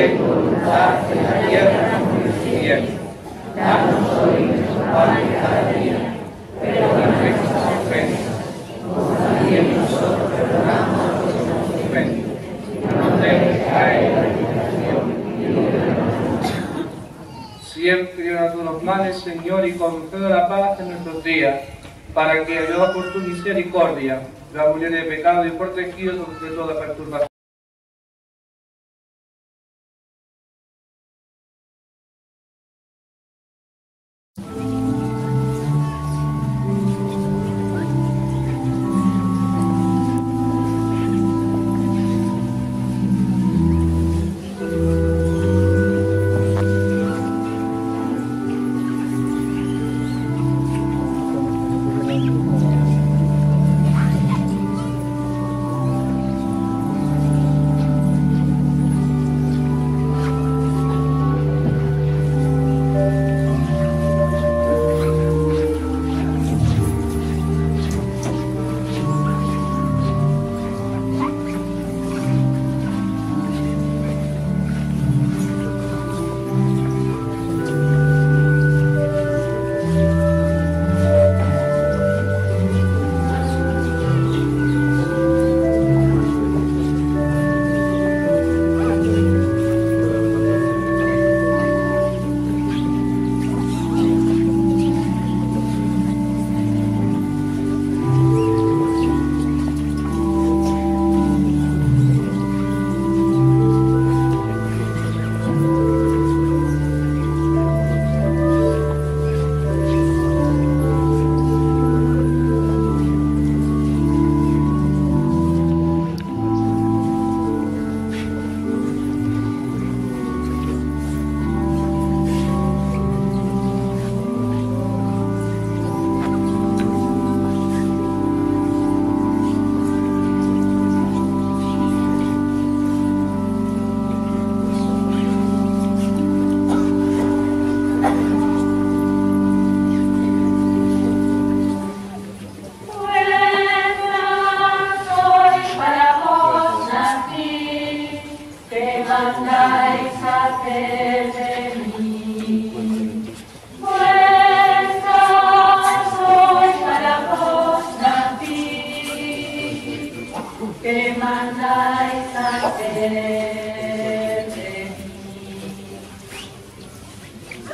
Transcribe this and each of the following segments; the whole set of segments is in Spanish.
hágase tu voluntad en la tierra como en el cielo. Danos hoy nuestro pan de cada día, perdona nuestras ofensas, como también nosotros perdonamos a los que nos ofenden. No nos dejes caer en la tentación y Siempre a todos los males, Señor, y concedo la paz en nuestros días, para que, Dios, por tu misericordia, la mujer de pecado y protegidos de toda perturbación.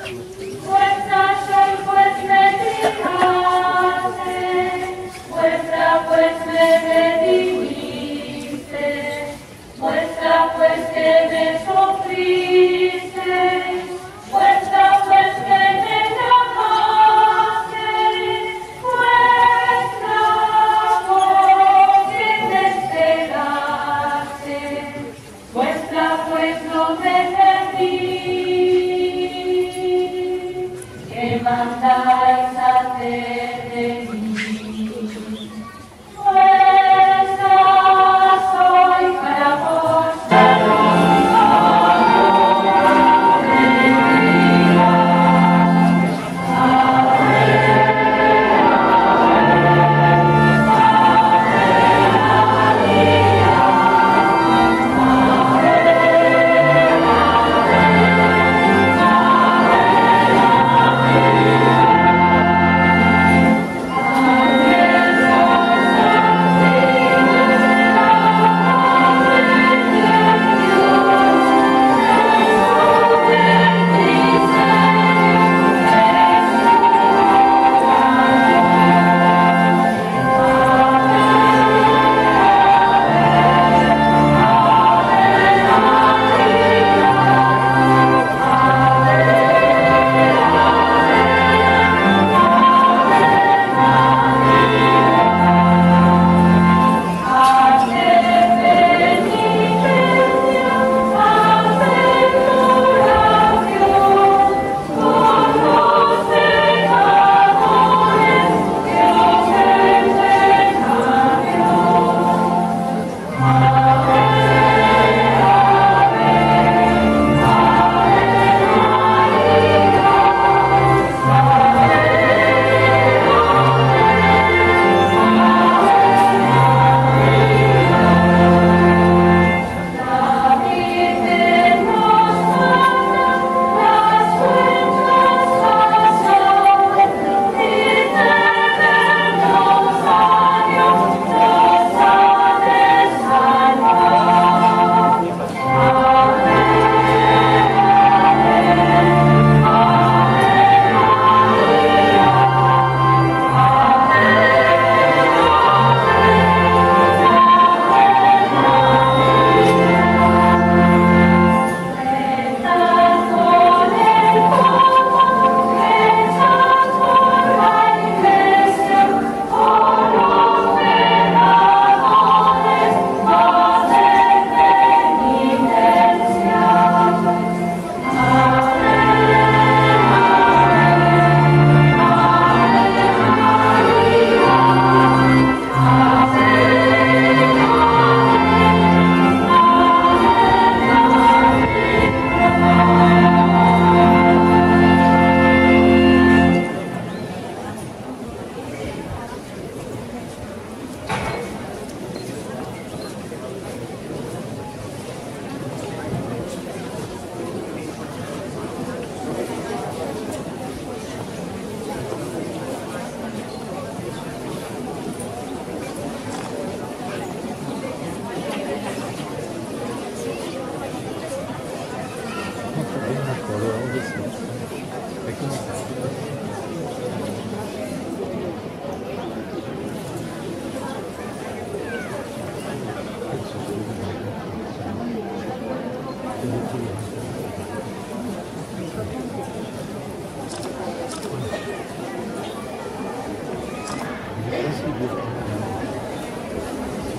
Fátima. mandar.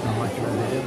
Não, mas vai ver.